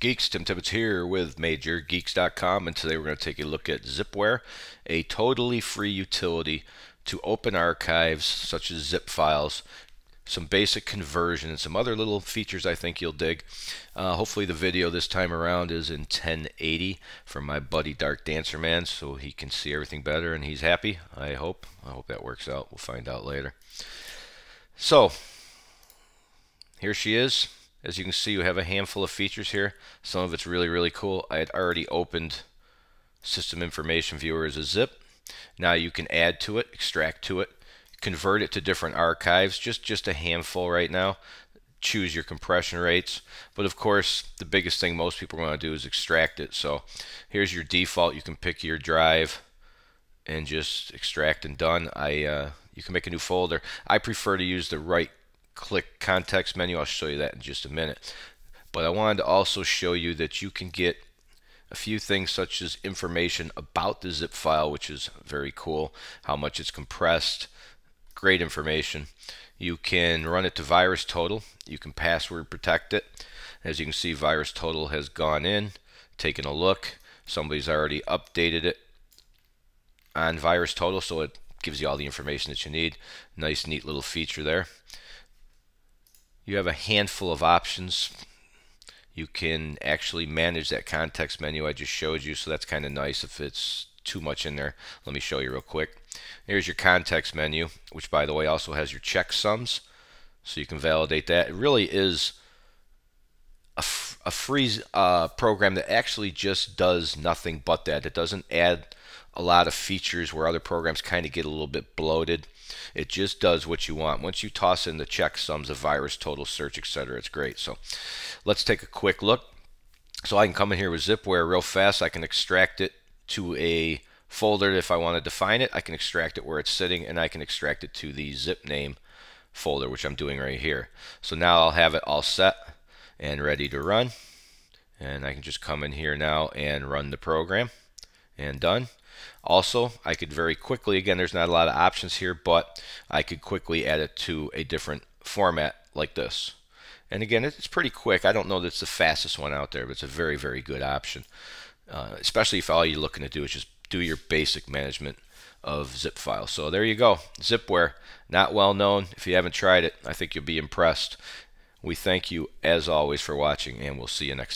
Geeks, Tim Tibbetts here with MajorGeeks.com and today we're going to take a look at Zipware, a totally free utility to open archives such as zip files, some basic conversion, and some other little features I think you'll dig. Uh, hopefully the video this time around is in 1080 from my buddy Dark Dancer Man so he can see everything better and he's happy, I hope. I hope that works out. We'll find out later. So, here she is as you can see, we have a handful of features here. Some of it's really, really cool. I had already opened System Information Viewer as a zip. Now you can add to it, extract to it, convert it to different archives, just, just a handful right now. Choose your compression rates. But of course, the biggest thing most people want to do is extract it. So here's your default. You can pick your drive and just extract and done. I uh, You can make a new folder. I prefer to use the right click context menu. I'll show you that in just a minute. But I wanted to also show you that you can get a few things such as information about the zip file, which is very cool, how much it's compressed, great information. You can run it to VirusTotal. You can password protect it. As you can see, VirusTotal has gone in, taken a look. Somebody's already updated it on VirusTotal, so it gives you all the information that you need. Nice, neat little feature there you have a handful of options. You can actually manage that context menu I just showed you, so that's kind of nice if it's too much in there. Let me show you real quick. Here's your context menu, which by the way also has your checksums, so you can validate that. It really is a, free uh, program that actually just does nothing but that. It doesn't add a lot of features where other programs kind of get a little bit bloated. It just does what you want. Once you toss in the checksums of VirusTotal search, etc., it's great. So let's take a quick look. So I can come in here with Zipware real fast. I can extract it to a folder if I want to define it. I can extract it where it's sitting, and I can extract it to the zip name folder, which I'm doing right here. So now I'll have it all set and ready to run. And I can just come in here now and run the program and done. Also, I could very quickly, again, there's not a lot of options here, but I could quickly add it to a different format like this. And again, it's pretty quick. I don't know that it's the fastest one out there, but it's a very, very good option. Uh, especially if all you're looking to do is just do your basic management of zip files. So there you go. Zipware, not well known. If you haven't tried it, I think you'll be impressed. We thank you, as always, for watching, and we'll see you next